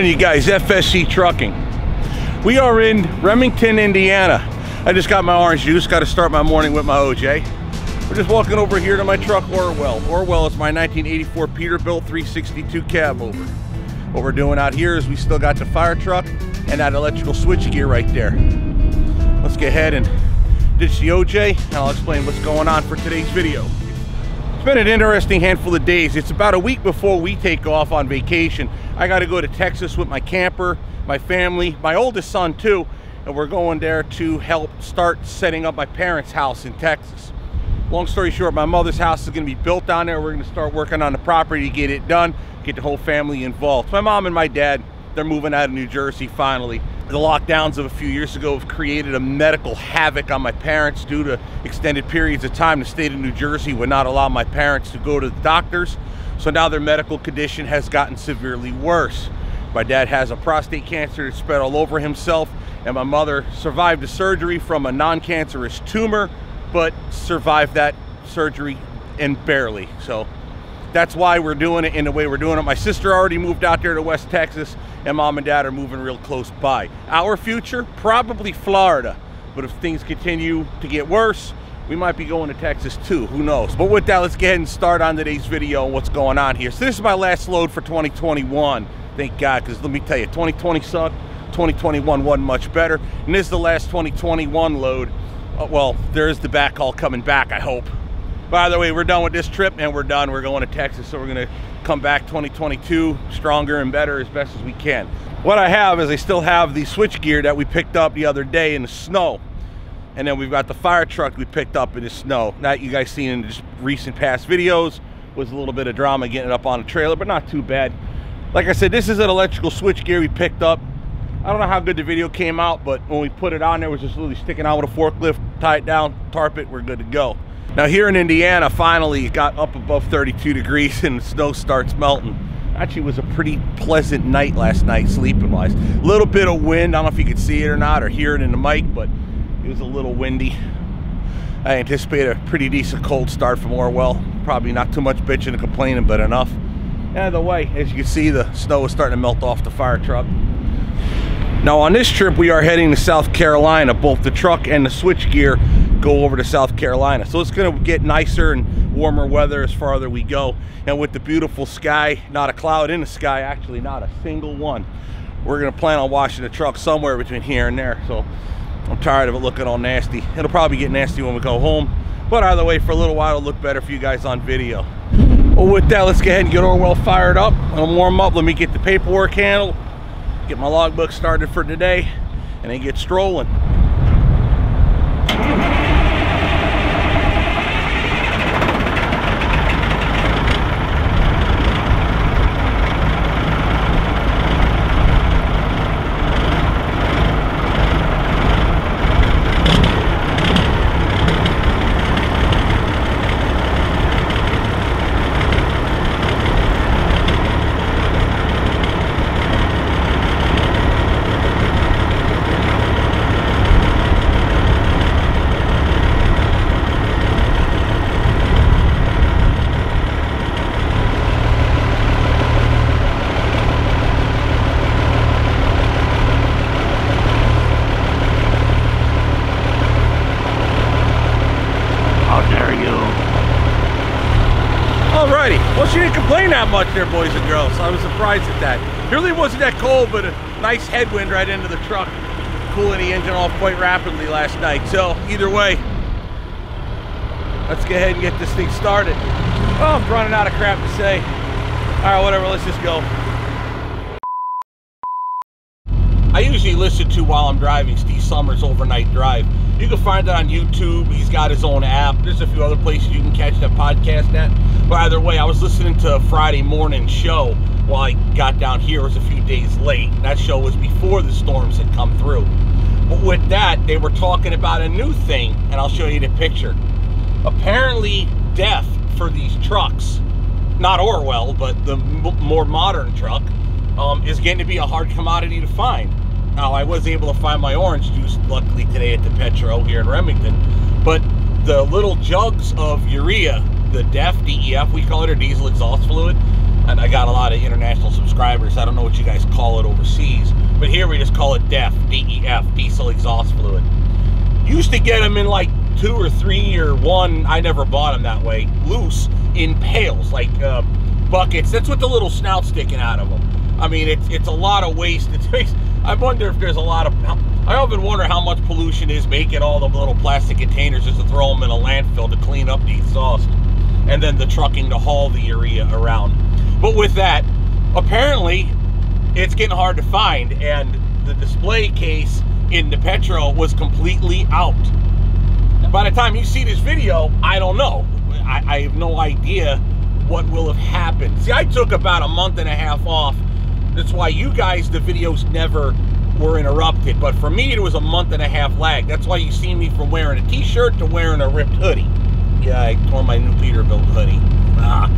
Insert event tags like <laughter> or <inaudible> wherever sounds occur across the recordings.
Morning, you guys. FSC Trucking. We are in Remington, Indiana. I just got my orange juice. Got to start my morning with my OJ. We're just walking over here to my truck, Orwell. Orwell is my 1984 Peterbilt 362 cabover. What we're doing out here is we still got the fire truck and that electrical switch gear right there. Let's get ahead and ditch the OJ and I'll explain what's going on for today's video. It's been an interesting handful of days. It's about a week before we take off on vacation. I got to go to Texas with my camper, my family, my oldest son too, and we're going there to help start setting up my parents' house in Texas. Long story short, my mother's house is going to be built down there. We're going to start working on the property to get it done, get the whole family involved. My mom and my dad, they're moving out of New Jersey finally. The lockdowns of a few years ago have created a medical havoc on my parents due to extended periods of time. The state of New Jersey would not allow my parents to go to the doctors. So now their medical condition has gotten severely worse. My dad has a prostate cancer that spread all over himself, and my mother survived a surgery from a non-cancerous tumor but survived that surgery and barely. So that's why we're doing it in the way we're doing it. My sister already moved out there to West Texas, and mom and dad are moving real close by. Our future, probably Florida. But if things continue to get worse, we might be going to Texas too, who knows. But with that, let's get ahead and start on today's video and what's going on here. So this is my last load for 2021, thank God, because let me tell you, 2020 sucked, 2021 wasn't much better, and this is the last 2021 load uh, well, there is the backhaul coming back, I hope. By the way, we're done with this trip and we're done. We're going to Texas, so we're going to come back 2022 stronger and better as best as we can. What I have is I still have the switch gear that we picked up the other day in the snow. And then we've got the fire truck we picked up in the snow. That you guys seen in just recent past videos was a little bit of drama getting it up on a trailer, but not too bad. Like I said, this is an electrical switch gear we picked up I don't know how good the video came out, but when we put it on there, it was just literally sticking out with a forklift, tie it down, tarp it, we're good to go. Now here in Indiana, finally it got up above 32 degrees and the snow starts melting. Actually, was a pretty pleasant night last night, sleeping wise. A little bit of wind, I don't know if you could see it or not, or hear it in the mic, but it was a little windy. I anticipate a pretty decent cold start from Orwell. Probably not too much bitching and complaining, but enough. Either way, as you can see, the snow is starting to melt off the fire truck. Now on this trip we are heading to South Carolina. Both the truck and the switch gear go over to South Carolina. So it's gonna get nicer and warmer weather as farther we go. And with the beautiful sky, not a cloud in the sky, actually not a single one. We're gonna plan on washing the truck somewhere between here and there. So I'm tired of it looking all nasty. It'll probably get nasty when we go home. But either way, for a little while, it'll look better for you guys on video. Well, with that, let's go ahead and get Orwell fired up. I'll warm up. Let me get the paperwork handled get my logbook started for today, and then get strolling. Didn't that much there, boys and girls. I was surprised at that. It really wasn't that cold, but a nice headwind right into the truck, cooling the engine off quite rapidly last night. So either way, let's go ahead and get this thing started. Oh, I'm running out of crap to say. All right, whatever, let's just go. I usually listen to while I'm driving Steve Sommers Overnight Drive. You can find it on YouTube. He's got his own app. There's a few other places you can catch that podcast at. But either way, I was listening to a Friday morning show while I got down here. It was a few days late. That show was before the storms had come through. But with that, they were talking about a new thing, and I'll show you the picture. Apparently, DEF for these trucks, not Orwell, but the more modern truck, um, is getting to be a hard commodity to find. Now, I was able to find my orange juice, luckily, today at the Petro here in Remington. But the little jugs of urea, the DEF, DEF, we call it, or diesel exhaust fluid, and I got a lot of international subscribers. I don't know what you guys call it overseas, but here we just call it DEF, D-E-F, diesel exhaust fluid. Used to get them in like two or three or one. I never bought them that way, loose in pails, like uh, buckets. That's what the little snout sticking out of them. I mean, it's it's a lot of waste. <laughs> It's, I wonder if there's a lot of. I often wonder how much pollution is making all the little plastic containers just to throw them in a landfill to clean up the exhaust, and then the trucking to haul the urea around. But with that, apparently, it's getting hard to find, and the display case in the Petro was completely out. By the time you see this video, I don't know. I, I have no idea what will have happened. See, I took about a month and a half off. That's why you guys, the videos never were interrupted. But for me, it was a month and a half lag. That's why you see me from wearing a t-shirt to wearing a ripped hoodie. Yeah, I tore my new Peterbilt hoodie. Ah,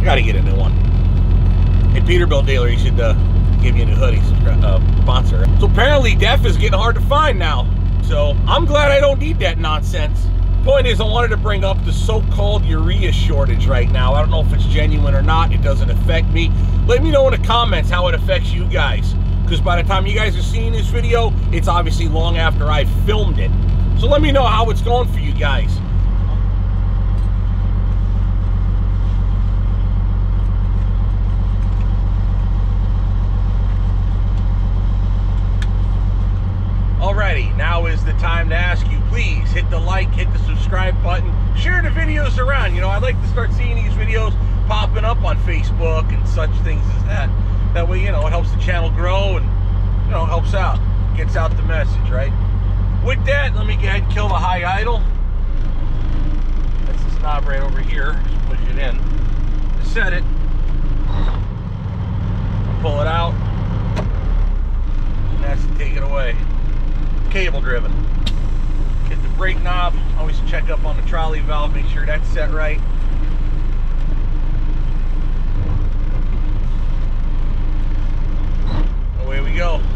I gotta get a new one. Hey, Peterbilt dealer, you should uh, give you a new hoodie uh, sponsor. So apparently DEF is getting hard to find now. So I'm glad I don't need that nonsense. Point is, I wanted to bring up the so-called urea shortage right now. I don't know if it's genuine or not. It doesn't affect me. Let me know in the comments how it affects you guys. Because by the time you guys are seeing this video, it's obviously long after I filmed it. So let me know how it's going for you guys. Alrighty, now is the time to ask you, please hit the like, hit the subscribe button, share the videos around. You know, I like to start seeing these videos popping up on Facebook and such things as that. That way, you know, it helps the channel grow and, you know, helps out, gets out the message, right? With that, let me go ahead and kill the high idle. That's this knob right over here. Just push it in. Set it. Pull it out. And that's to take it away cable driven. Hit the brake knob, always check up on the trolley valve, make sure that's set right. Away we go.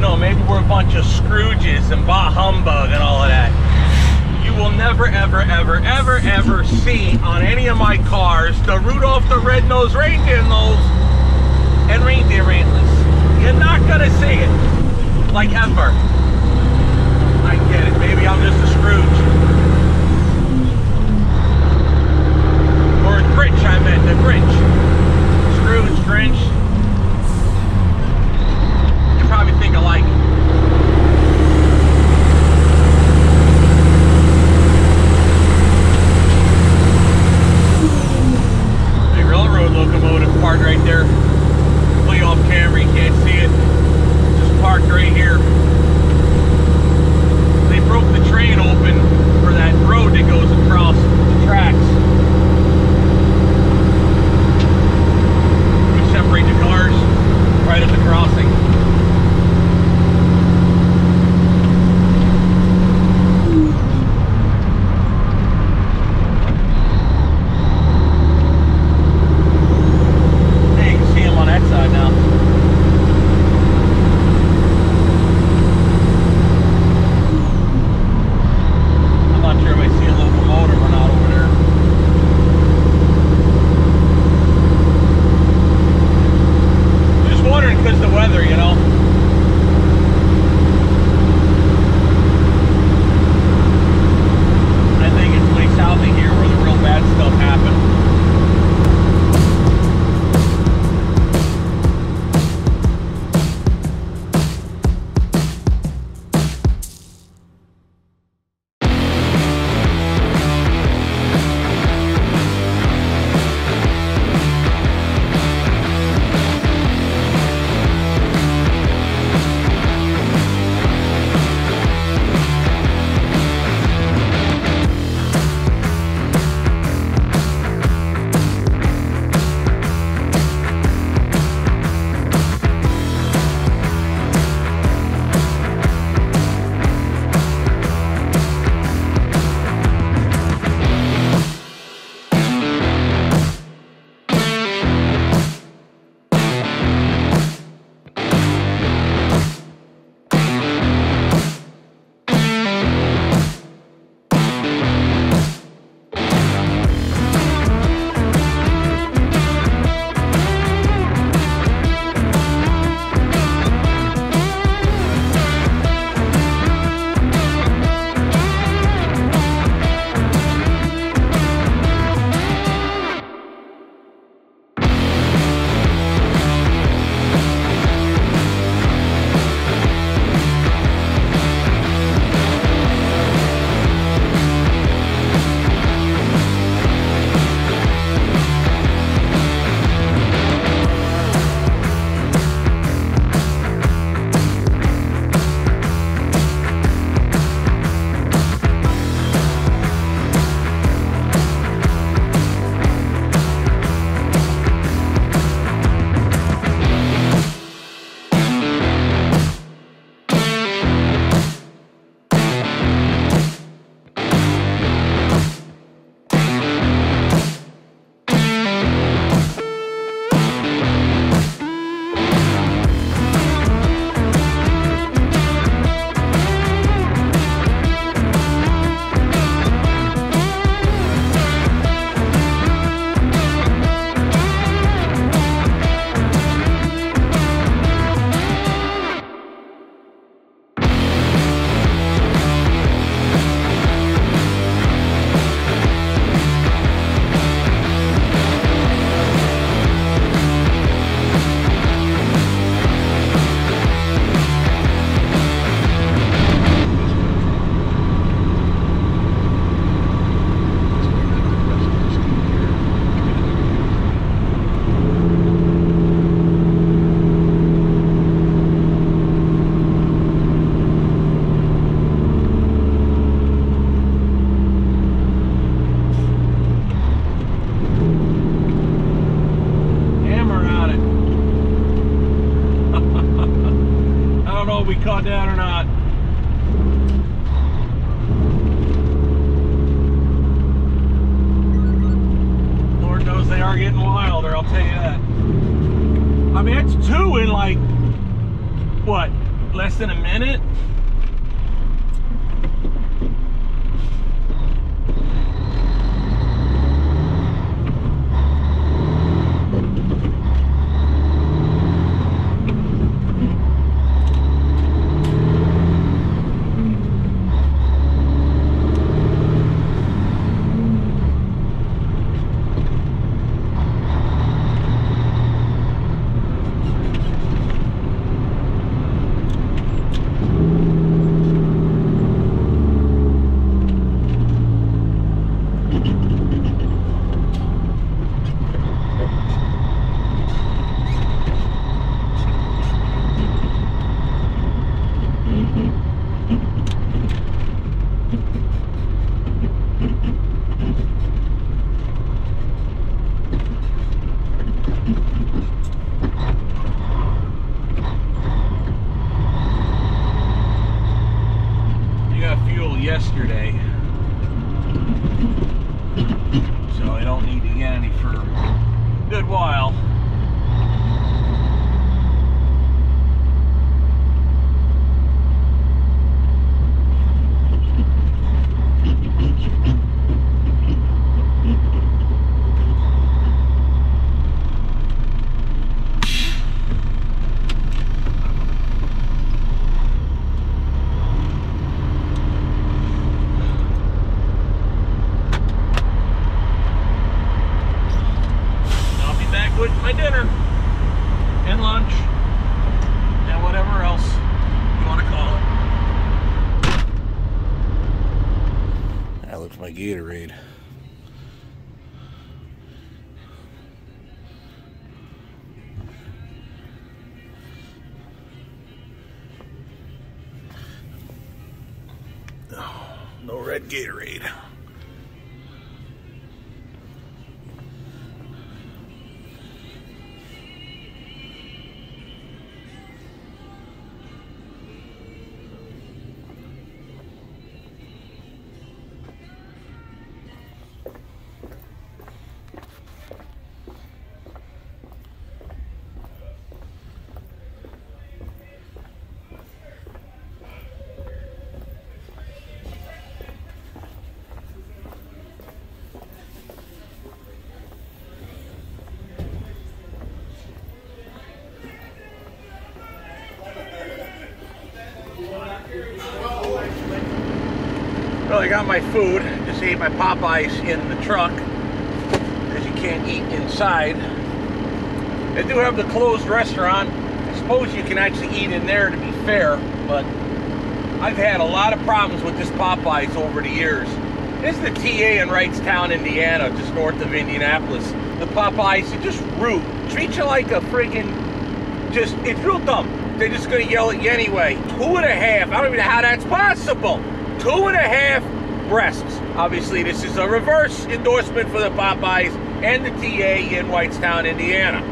know, maybe we're a bunch of Scrooges and bah humbug and all of that. You will never, ever, ever, ever, ever see on any of my cars the Rudolph the Red-Nosed Reindeer Nose and Reindeer Antlers. You're not gonna see it, like ever. I get it, maybe I'm just a Scrooge. Or a Grinch, I meant, the Grinch. Scrooge, Grinch, probably think alike. That or not. Gatorade. Well, I got my food. Just ate my Popeyes in the truck because you can't eat inside. They do have the closed restaurant. I suppose you can actually eat in there to be fair, but I've had a lot of problems with this Popeyes over the years. This is the TA in Whitestown, Indiana, just north of Indianapolis. The Popeyes are just rude. Treat you like a friggin' just, it's real dumb. They're just gonna yell at you anyway. Two and a half, I don't even know how that's possible. Two and a half breasts. Obviously, this is a reverse endorsement for the Popeyes and the TA in Whitestown, Indiana.